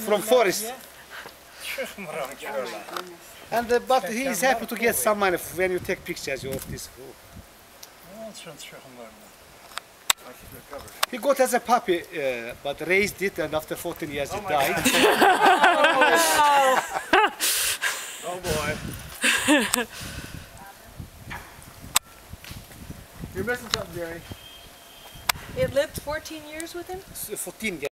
from forest. And uh, but he is happy to get some money when you take pictures of this. He got as a puppy, uh, but raised it, and after 14 years he oh died. Oh boy. You're missing something, Jerry. It lived 14 years with him? 14 years.